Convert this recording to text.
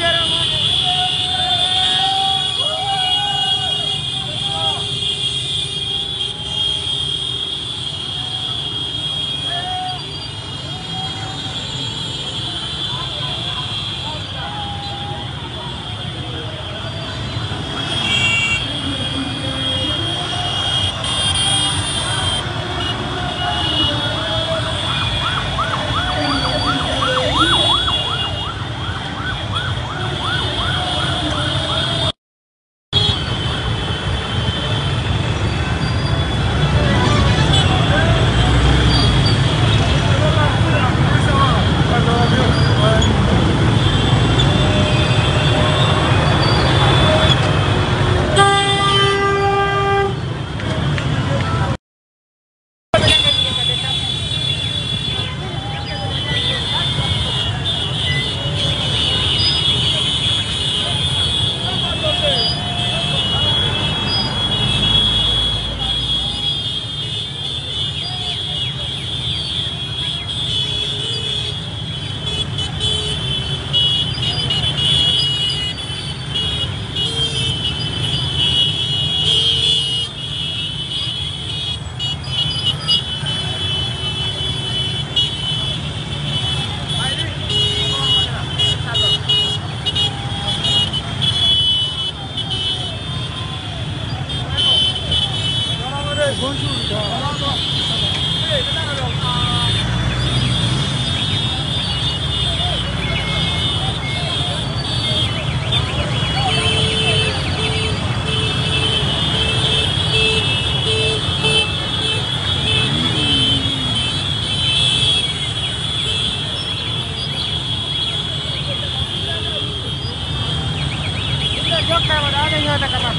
Yo, camarada, なかな